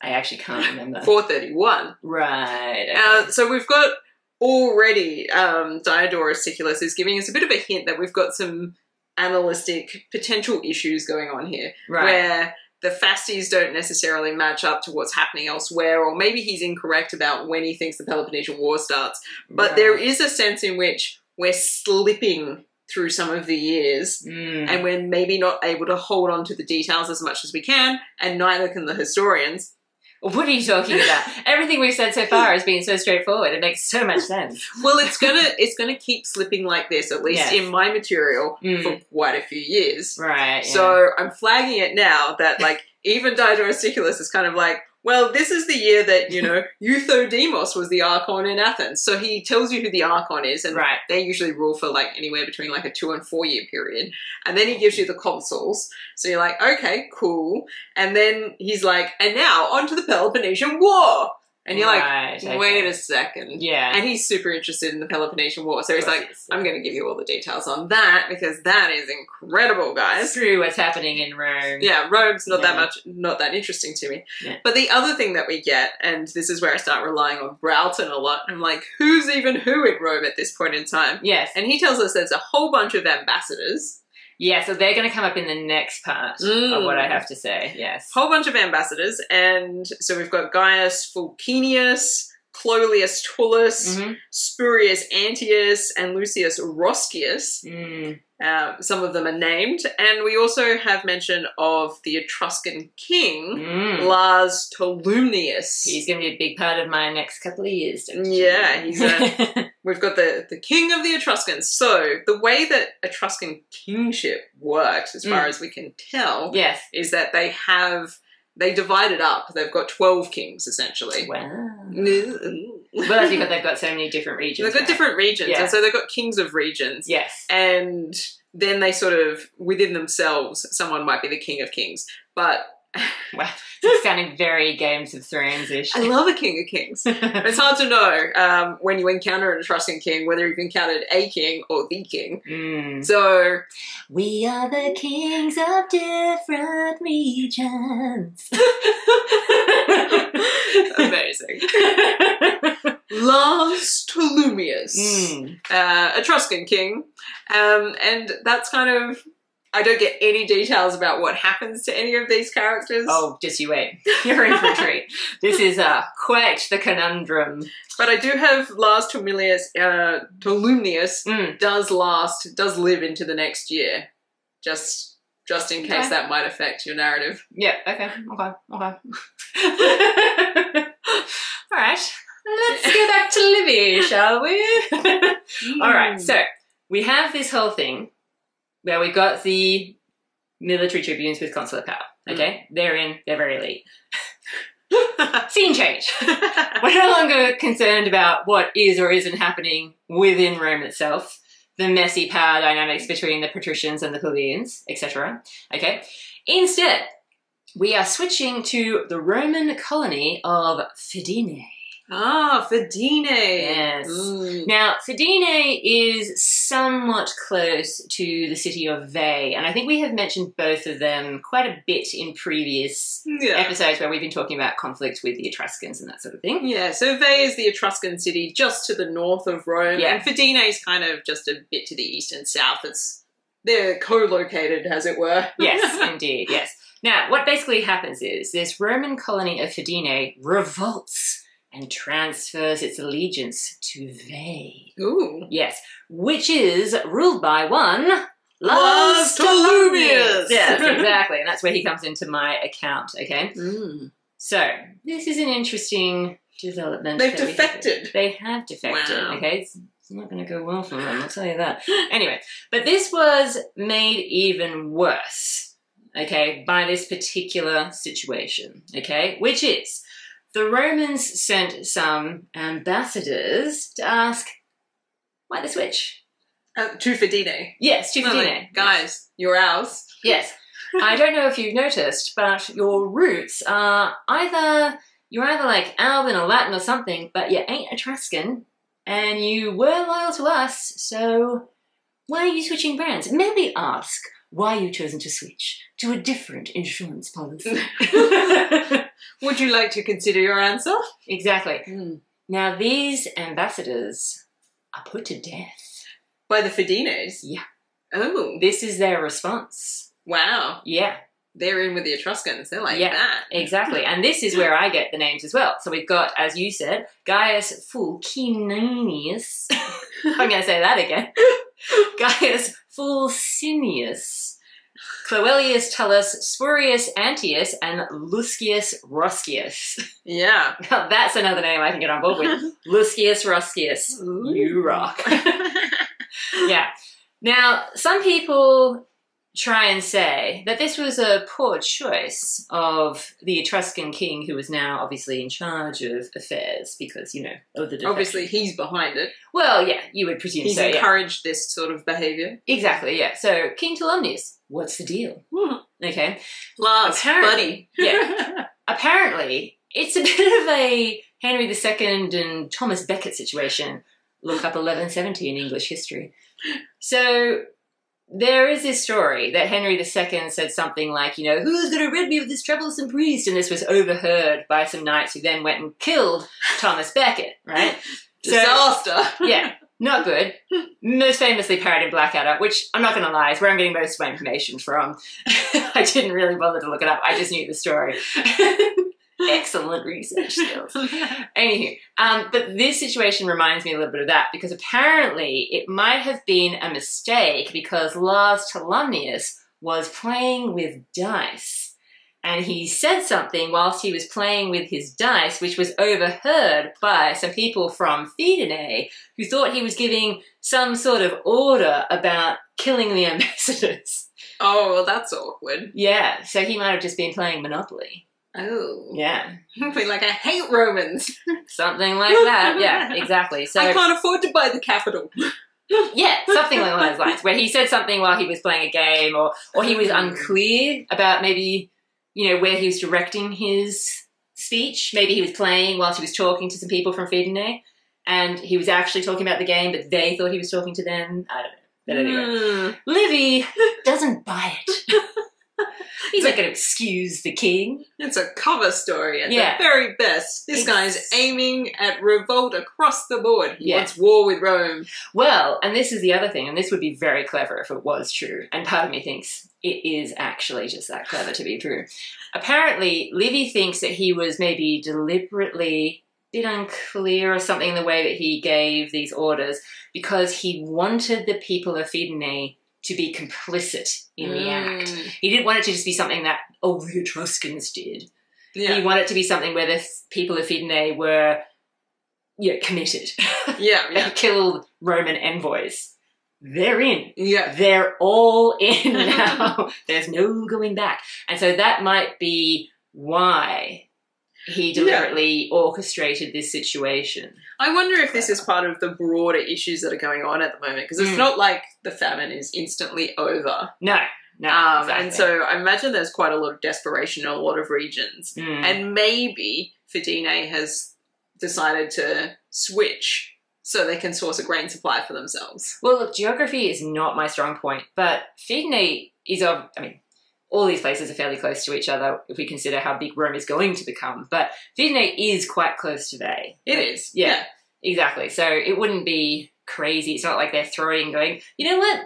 S2: I actually can't remember.
S1: 431.
S2: right. okay.
S1: Uh, so we've got already um, Diodorus Siculus is giving us a bit of a hint that we've got some analytic potential issues going on here,
S2: right.
S1: where the fasti don't necessarily match up to what's happening elsewhere, or maybe he's incorrect about when he thinks the Peloponnesian War starts. But
S2: Right.
S1: there is a sense in which we're slipping through some of the years.
S2: Mm.
S1: And we're maybe not able to hold on to the details as much as we can, and neither can the historians.
S2: What are you talking about? Everything we've said so far has been so straightforward. It makes so much sense.
S1: Well, it's gonna it's gonna keep slipping like this, at least
S2: Yes.
S1: in my material,
S2: Mm.
S1: for quite a few years.
S2: Right. yeah.
S1: So I'm flagging it now that like even Diodorus Siculus is kind of like, well, this is the year that you know Euthodemos was the archon in Athens, so he tells you who the archon is, and
S2: right.
S1: they usually rule for like anywhere between like a two and four year period, and then he gives you the consuls. So you're like, okay, cool, and then he's like, and now on to the Peloponnesian War, and you're
S2: Right,
S1: like,
S2: okay.
S1: wait a second,
S2: Yeah.
S1: and he's super interested in the Peloponnesian War, so he's like. I'm going to give you all the details on that because that is incredible, guys.
S2: Screw what's happening in Rome.
S1: Yeah, Rome's not that much, not that interesting to me.
S2: Yeah.
S1: But the other thing that we get, and this is where I start relying on Broughton a lot, I'm like, who's even who in Rome at this point in time?
S2: Yes.
S1: And he tells us there's a whole bunch of ambassadors,
S2: Yeah, so they're going to come up in the next part
S1: Mm.
S2: of what I have to say. Yes.
S1: whole bunch of ambassadors, and so we've got Gaius Fulcinius, Cloelius Tullus,
S2: Mhm.
S1: Spurius Antius, and Lucius Roscius.
S2: Mm.
S1: Uh, some of them are named, and we also have mention of the Etruscan king,
S2: Mm.
S1: Lars Tolumnius.
S2: He's going to be a big part of my next couple of years. don't you?
S1: Yeah, he's a- We've got the, the king of the Etruscans. So, the way that Etruscan kingship works, as far
S2: Mm.
S1: as we can tell,
S2: yes.
S1: is that they have, they divide it up. They've got 12 kings, essentially.
S2: Wow.
S1: Well,
S2: that's because they've got so many different regions.
S1: They've got
S2: right?
S1: different regions,
S2: Yeah.
S1: and so they've got kings of regions.
S2: Yes.
S1: And then they sort of, within themselves, someone might be the king of kings. But
S2: Wow. It's sounding very Games of Thrones ish.
S1: I love a king of kings. It's hard to know um, when you encounter an Etruscan king whether you've encountered a king or the king.
S2: Mm.
S1: So,
S2: We are the kings of different regions.
S1: amazing. Lars Tolumnius,
S2: Mm.
S1: uh, Etruscan king. Um, and that's kind of, I don't get any details about what happens to any of these characters.
S2: Oh, just you wait. You're in for a treat. This is uh, quite the conundrum.
S1: But I do have Lars Tolumnius, uh, Tolumnius
S2: Mm.
S1: does last, does live into the next year. Just, just in case
S2: Okay.
S1: that might affect your narrative.
S2: Yeah, okay, okay, okay. All right, let's get back to Livy, shall we? All right, so we have this whole thing where we've got the military tribunes with consular power. Mm. Okay, they're in, they're very elite. Scene change. We're no longer concerned about what is or isn't happening within Rome itself, the messy power dynamics between the patricians and the plebeians, etc. Okay. Instead, we are switching to the Roman colony of Fidene.
S1: Ah, Fidene.
S2: Yes.
S1: Mm.
S2: Now, Fidene is somewhat close to the city of Veii, and I think we have mentioned both of them quite a bit in previous
S1: Yeah.
S2: episodes where we've been talking about conflict with the Etruscans and that sort of thing.
S1: Yeah, so Veii is the Etruscan city just to the north of Rome,
S2: Yeah.
S1: and Fidene is kind of just a bit to the east and south. It's they're co-located, as it were.
S2: yes, indeed, yes. Now, what basically happens is this Roman colony of Fidene revolts and transfers its allegiance to Veii.
S1: Ooh.
S2: Yes, which is ruled by one
S1: Lars Tolumnius.
S2: Yes, exactly. And that's where he comes into my account, okay?
S1: Mm.
S2: So, this is an interesting development.
S1: They've
S2: we have.
S1: defected.
S2: They have defected,
S1: Wow.
S2: okay? It's, it's not going to go well for them, I'll tell you that. Anyway, but this was made even worse, okay, by this particular situation, okay? Which is the Romans sent some ambassadors to ask why the switch?
S1: Uh, to Fidene.
S2: Yes, to
S1: Well, like,
S2: Fidene.
S1: Guys, you're ours.
S2: Yes. I don't know if you've noticed, but your roots are either you're either like Alban or Latin or something, but you ain't Etruscan, and you were loyal to us, so why are you switching brands? Maybe ask why you chosen to switch to a different insurance policy.
S1: Would you like to consider your answer?
S2: exactly.
S1: Mm.
S2: Now these ambassadors are put to death.
S1: By the Fidines?
S2: Yeah.
S1: Oh,
S2: This is their response.
S1: wow.
S2: Yeah.
S1: They're in with the Etruscans. They're like
S2: Yeah.
S1: that.
S2: Exactly. And this is where I get the names as well. So we've got, as you said, Gaius Fulcinanius. I'm going to say that again. Gaius Fulcinius. Cloelius Tullus, Spurius Antius, and Luscius Roscius.
S1: Yeah.
S2: Now that's another name I can get on board with. Luscius Roscius. You rock. yeah. Now, some people try and say that this was a poor choice of the Etruscan king who was now obviously in charge of affairs because, you know, of the defection.
S1: Obviously, he's behind it.
S2: Well, yeah, you would presume
S1: He's
S2: so, yeah.
S1: encouraged this sort of behavior.
S2: Exactly, yeah. So, King Tolumnius, what's the deal?
S1: Hmm.
S2: Okay. Apparently,
S1: buddy.
S2: yeah. Apparently, it's a bit of a Henry II and Thomas Becket situation. Look up 1170 in English history. So, there is this story that Henry II said something like, you know, who's going to rid me of this troublesome priest? And this was overheard by some knights who then went and killed Thomas Becket, right? So-
S1: Disaster.
S2: yeah, not good. Most famously parodied in Blackadder, which I'm not going to lie, is where I'm getting most of my information from. I didn't really bother to look it up. I just knew the story. Excellent research skills. Anywho, um, but this situation reminds me a little bit of that because apparently it might have been a mistake because Lars Tolumnius was playing with dice. And he said something whilst he was playing with his dice, which was overheard by some people from Fidene who thought he was giving some sort of order about killing the ambassadors.
S1: oh, well, that's awkward.
S2: Yeah, so he might have just been playing Monopoly.
S1: Oh.
S2: Yeah,
S1: like, I hate Romans.
S2: something like that. Yeah, exactly. So
S1: I can't afford to buy the capital.
S2: Yeah, something along those lines, where he said something while he was playing a game, or or he was unclear about maybe you know where he was directing his speech. Maybe he was playing whilst he was talking to some people from Fidene, and he was actually talking about the game, but they thought he was talking to them. I don't know. But anyway,
S1: Hmm.
S2: Livy doesn't buy it. He's not going to excuse the king.
S1: It's a cover story at
S2: Yeah.
S1: the very best. This
S2: It's-
S1: guy's aiming at revolt across the board. He
S2: Yeah.
S1: wants war with Rome.
S2: Well, and this is the other thing, and this would be very clever if it was true. And part of me thinks it is actually just that clever to be true. Apparently, Livy thinks that he was maybe deliberately a bit unclear or something in the way that he gave these orders because he wanted the people of Fidene to be complicit in the act.
S1: Mm.
S2: He didn't want it to just be something that, oh, the Etruscans did. He wanted it to be something where the people of Fidene were yeah, committed.
S1: Yeah,
S2: They
S1: yeah.
S2: killed Roman envoys. They're in.
S1: Yeah.
S2: They're all in now. There's no going back. And so that might be why he deliberately orchestrated this situation.
S1: I wonder if this is part of the broader issues that are going on at the moment because it's
S2: Mm.
S1: not like the famine is instantly over.
S2: No, no.
S1: Um,
S2: exactly.
S1: And so I imagine there's quite a lot of desperation in a lot of regions.
S2: Mm.
S1: And maybe Fidene has decided to switch so they can source a grain supply for themselves.
S2: Well, look, geography is not my strong point, but Fidene is of, I mean, all these places are fairly close to each other if we consider how big Rome is going to become. But Fidene is quite close to Veii.
S1: It
S2: Like. Yeah, exactly. So it wouldn't be crazy. It's not like they're throwing, going, you know what?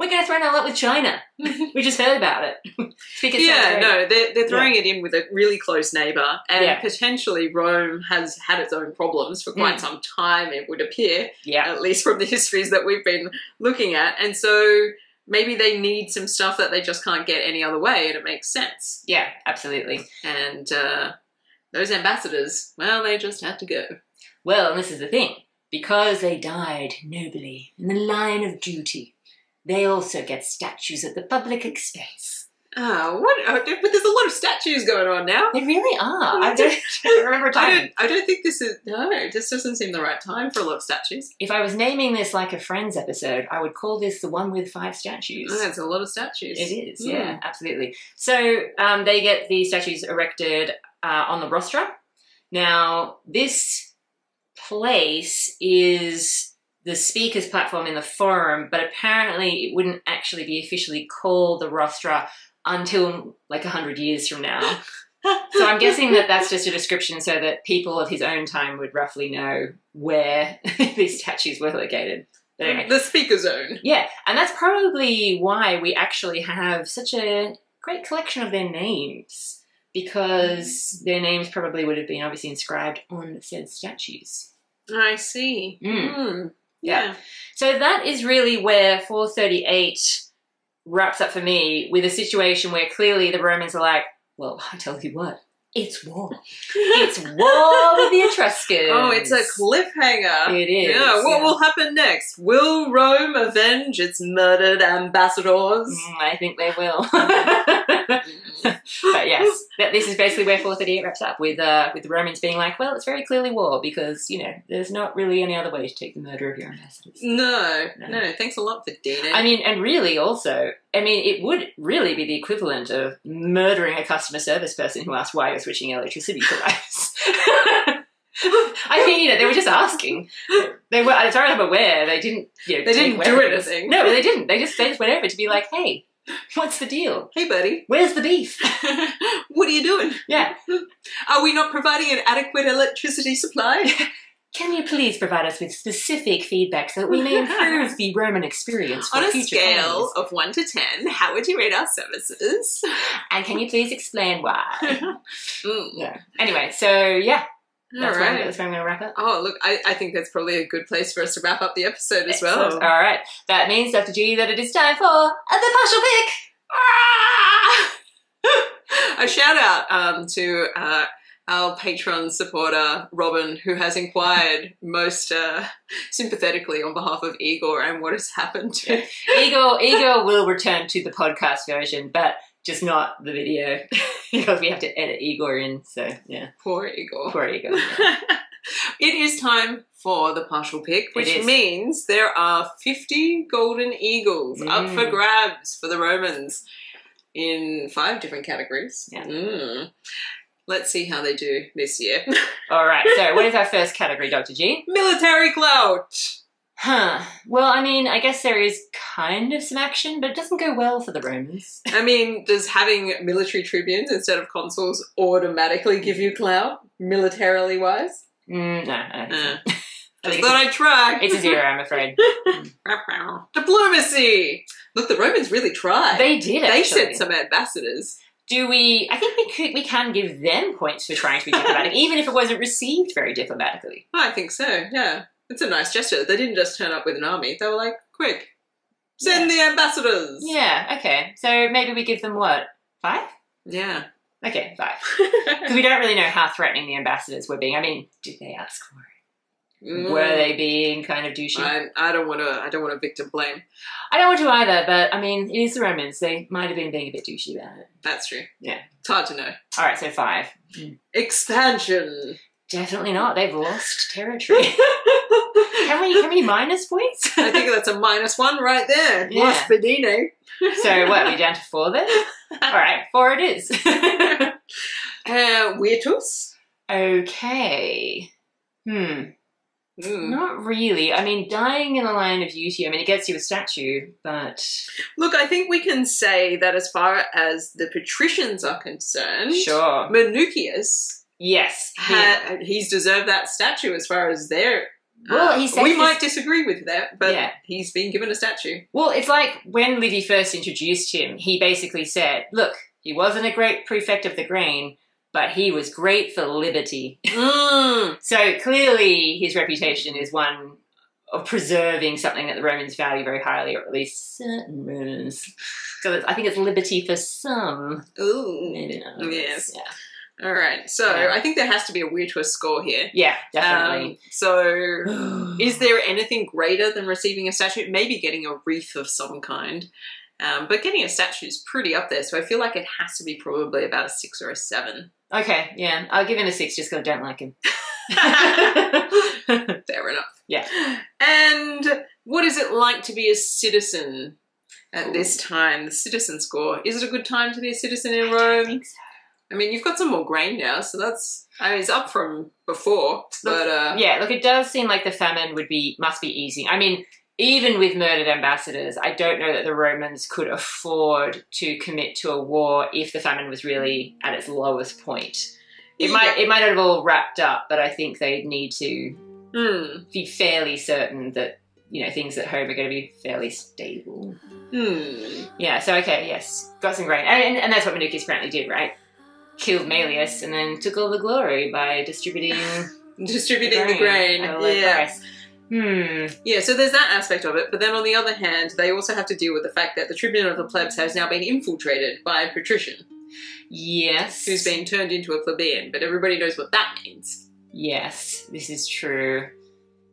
S2: We're going to throw it up with China. we just heard about it.
S1: Yeah, no, they're, they're throwing it in with a really close neighbour, and
S2: Yeah.
S1: potentially Rome has had its own problems for quite
S2: Mm.
S1: some time, it would appear,
S2: Yeah.
S1: at least from the histories that we've been looking at. And so maybe they need some stuff that they just can't get any other way, and it makes sense.
S2: Yeah, absolutely.
S1: And uh, those ambassadors, well, they just had to go.
S2: Well, and this is the thing. Because they died nobly in the line of duty, they also get statues at the public expense.
S1: Oh, what? oh, But there's a lot of statues going on now.
S2: They really are. I don't, I don't remember
S1: I
S2: time.
S1: don't. I don't think this is. No, this doesn't seem the right time for a lot of statues.
S2: If I was naming this like a Friends episode, I would call this the one with five statues.
S1: Oh, That's a lot of statues.
S2: It is,
S1: Mm.
S2: yeah, absolutely. So um, they get the statues erected uh, on the rostra. Now, this place is the speaker's platform in the forum, but apparently it wouldn't actually be officially called the rostra until like 100 years from now. So I'm guessing that that's just a description so that people of his own time would roughly know where these statues were located. But anyway.
S1: the speaker zone.
S2: Yeah, and that's probably why we actually have such a great collection of their names because their names probably would have been obviously inscribed on said statues.
S1: I see.
S2: Mm.
S1: Mm.
S2: Yeah. So that is really where 438 wraps up for me with a situation where clearly the Romans are like, well, I tell you what, it's war. It's war with the Etruscans.
S1: Oh, it's a cliffhanger.
S2: It is.
S1: Yeah, what
S2: yeah.
S1: will happen next? Will Rome avenge its murdered ambassadors?
S2: Mm, I think they will. but yes, that, this is basically where 438 wraps up with uh, with the Romans being like, well, it's very clearly war because you know there's not really any other way to take the murder of your ambassadors.
S1: No,
S2: No.
S1: no, Thanks a lot Fidene.
S2: I mean, and really also, I mean, it would really be the equivalent of murdering a customer service person who asked why you're switching electricity providers. I mean, you know, they were just asking. They were, as far as I'm aware, they didn't. You know,
S1: They didn't do anything.
S2: No, they didn't. They just they just went over to be like, hey, what's the deal?
S1: hey, buddy,
S2: Where's the beef?
S1: what are you doing?
S2: Yeah.
S1: Are we not providing an adequate electricity supply?
S2: Can you please provide us with specific feedback so that we may improve the Roman experience for
S1: On a scale
S2: colonies?
S1: of 1 to 10, how would you rate our services?
S2: And can you please explain why?
S1: Mm.
S2: yeah. Anyway, so yeah,
S1: All
S2: that's, where I'm,
S1: right.
S2: that's where I'm going to wrap up.
S1: Oh, look, I, I think that's probably a good place for us to wrap up the episode as well.
S2: All right. That means, Dr. G, that it is time for the partial pick.
S1: Ah! a shout out um, to uh, our Patreon supporter, Robin, who has inquired most uh, sympathetically on behalf of Igor and what has happened to
S2: Igor, Igor will return to the podcast version, but just not the video because we have to edit Igor in. So yeah,
S1: poor Igor.
S2: poor Igor. yeah.
S1: it is time for the partial pick, which means there are 50 golden eagles up
S2: Mm.
S1: for grabs for the Romans in five different categories.
S2: Yeah.
S1: Mm. Let's see how they do this year.
S2: All right. So what is our first category, Dr. G?
S1: Military clout.
S2: Huh. Well, I mean, I guess there is kind of some action, but it doesn't go well for the Romans.
S1: I mean, does having military tribunes instead of consuls automatically give you clout, militarily wise?
S2: Mm, no, I don't think so.
S1: Uh,
S2: I
S1: thought I'd try.
S2: it's, a, it's a zero, I'm afraid.
S1: Diplomacy. Look, the Romans really tried.
S2: They did
S1: They
S2: actually.
S1: sent some ambassadors.
S2: Do we? I think we could. We can give them points for trying to be diplomatic, even if it wasn't received very diplomatically.
S1: I think so. Yeah, it's a nice gesture. They didn't just turn up with an army. They were like, "Quick, send the ambassadors."
S2: Yeah. Okay. So maybe we give them what five?
S1: Yeah.
S2: Okay, five. Because we don't really know how threatening the ambassadors were being. I mean, did they ask for it?
S1: Mm.
S2: Were they being kind of douchey?
S1: I, I don't want to. I don't want to victim blame.
S2: I don't want to either, but I mean, it is the Romans. They might have been being a bit douchey about it.
S1: That's true.
S2: Yeah.
S1: it's hard to know.
S2: All right, so five.
S1: Expansion.
S2: Definitely not. They've lost territory. can we? Can we minus points?
S1: I think that's a minus one right there.
S2: Yeah.
S1: Lost Fidene.
S2: so what? Are we down to four then? All right, four it is.
S1: Uh, Virtus.
S2: okay. Hmm.
S1: Mm.
S2: Not really. I mean, dying in the line of duty. I mean, it gets you a statue, but
S1: Look, I think we can say that as far as the patricians are concerned,
S2: sure.
S1: Minucius,
S2: Yes. he-
S1: he's deserved that statue as far as they're
S2: Well, he
S1: Uh,
S2: said
S1: we might disagree with that, but
S2: Yeah.
S1: he's been given a statue.
S2: Well, it's like when Livy first introduced him, he basically said, Look, he wasn't a great prefect of the grain, but he was great for liberty.
S1: Mm.
S2: So clearly his reputation is one of preserving something that the Romans value very highly, or at least certain Romans. So I think it's liberty for some,
S1: Ooh.
S2: maybe not.
S1: Yes.
S2: Yeah,
S1: All right. So
S2: Yeah.
S1: I think there has to be a weird twist score here.
S2: yeah
S1: Um,
S2: definitely.
S1: so is there anything greater than receiving a statue? Maybe getting a wreath of some kind. Um, but getting a statue is pretty up there, so I feel like it has to be probably about a six or a seven.
S2: okay, yeah, I'll give him a six just because I don't like him.
S1: Fair enough.
S2: Yeah.
S1: And what is it like to be a citizen at this time? The citizen score. Is it a good time to be a citizen in
S2: I
S1: Rome?
S2: think so.
S1: I mean, you've got some more grain now, so that's I mean, it's up from before. But uh,
S2: Yeah, look, it does seem like the famine would be must be easing. I mean, even with murdered ambassadors, I don't know that the Romans could afford to commit to a war if the famine was really at its lowest point. It might it might not have all wrapped up, but I think they need to
S1: Hmm.
S2: be fairly certain that you know things at home are going to be fairly stable.
S1: Hmm.
S2: Yeah. So okay, yes, got some grain, and, and, that's what Minucius apparently did, right? Killed Maelius and then took all the glory by distributing
S1: Distributing the grain.
S2: a low
S1: Yeah.
S2: price. Hmm.
S1: Yeah, so there's that aspect of it, but then on the other hand, they also have to deal with the fact that the tribune of the plebs has now been infiltrated by a patrician
S2: Yes.
S1: who's been turned into a plebeian, but everybody knows what that means.
S2: Yes, this is true.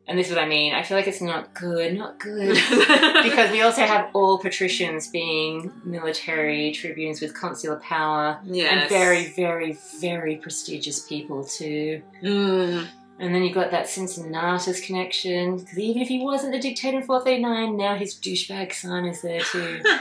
S2: And this is what I mean. I feel like it's not good, not good. because we also have all patricians being military tribunes with consular power
S1: yes.
S2: and very, very, very prestigious people too.
S1: Mm.
S2: And then you've got that Cincinnatus connection, because even if he wasn't the dictator in 439, now his douchebag son is there too.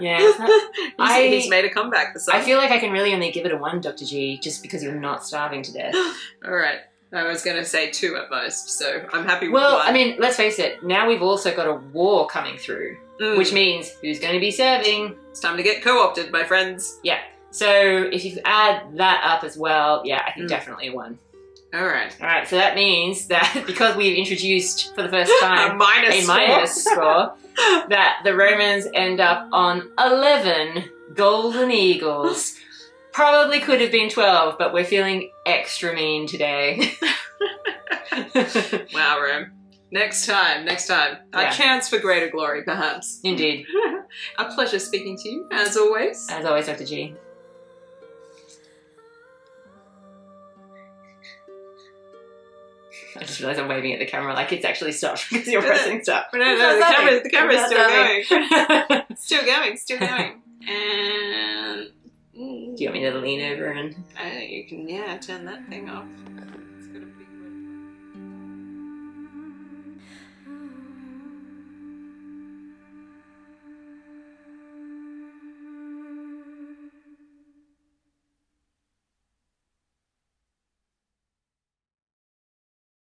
S2: Yeah, not-
S1: he's,
S2: I-
S1: he's made a comeback.
S2: I feel like I can really only give it a one, Dr. G, just because you're not starving to death.
S1: All right. I was going to say two at most, so I'm happy with
S2: Well,
S1: one.
S2: I mean, let's face it, now we've also got a war coming through,
S1: Mm.
S2: which means who's going to be serving?
S1: it's time to get co-opted, my friends. Yeah.
S2: So if you add that up as well, yeah, I think
S1: Mm.
S2: definitely one.
S1: All right.
S2: All right, so that means that because we've introduced for the first
S1: A
S2: time
S1: minus
S2: a minus
S1: score.
S2: score, that the Romans end up on 11 golden eagles. Probably could have been 12, but we're feeling extra mean today.
S1: Wow, Rome. Next time, next time.
S2: Yeah.
S1: A chance for greater glory, perhaps.
S2: Indeed.
S1: A pleasure speaking to you, as always.
S2: As always, Dr. G. I just realised I'm waving at the camera like it's actually stopped because you're pressing stop.
S1: But no, no, the camera, the camera's still going. Still going, still going. And.
S2: Do you want me to lean over and
S1: Uh, you can, yeah, turn that thing off.